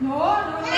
nữa nữa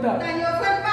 cuenta.